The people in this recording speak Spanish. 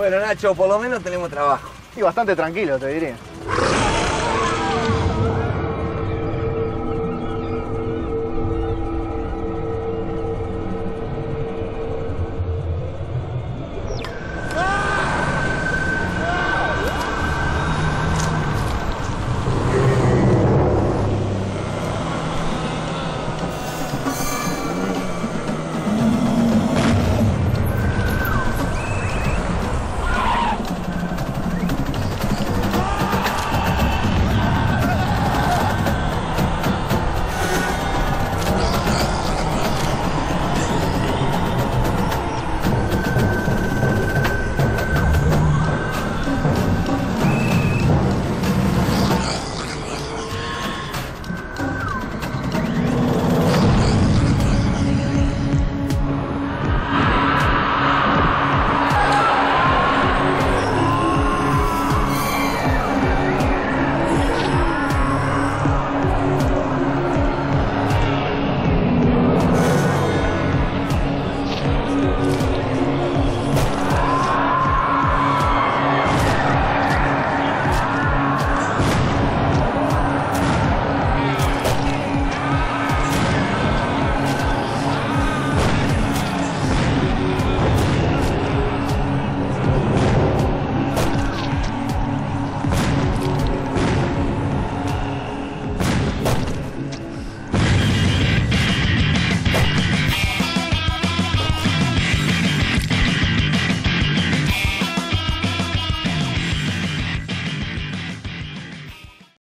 Bueno, Nacho, por lo menos tenemos trabajo. Y bastante tranquilo, te diría.